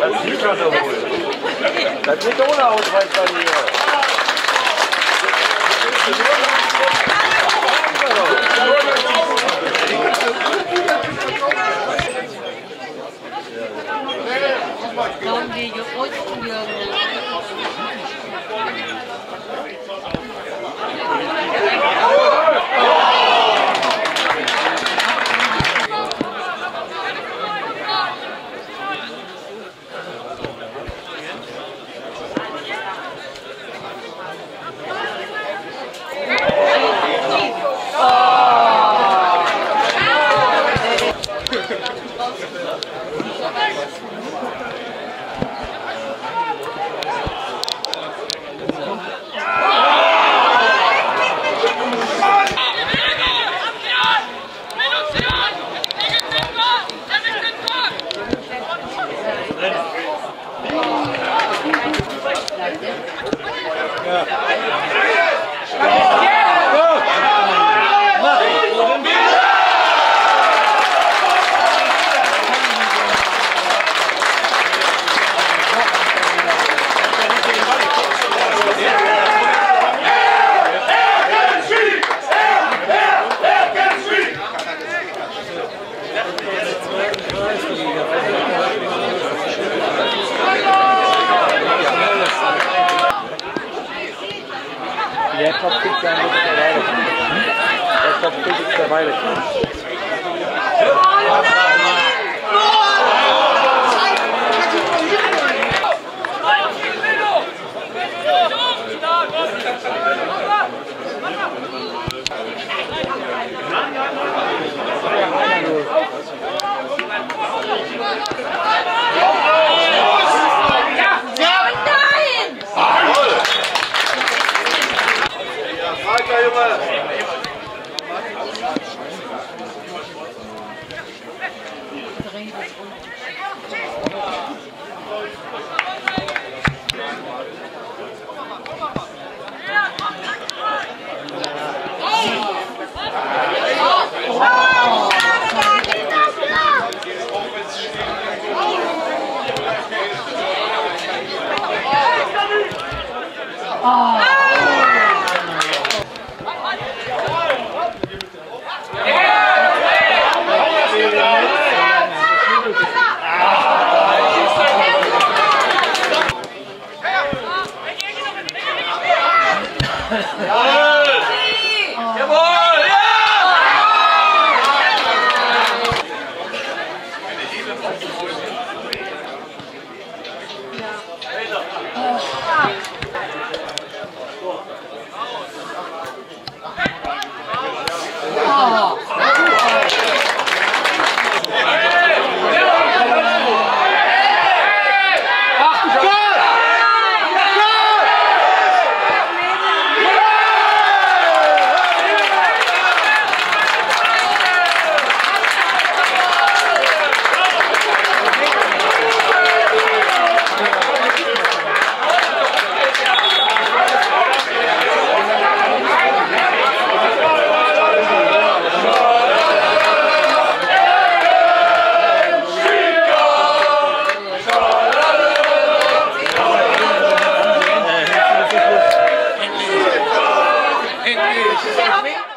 Das sieht man doch wohl. Das wird ohne Ausweis bei mir. kommen die unten Jürgen. Der Yeah. Kriegt ja nicht der Weile. Der Kopf kriegt der Oh,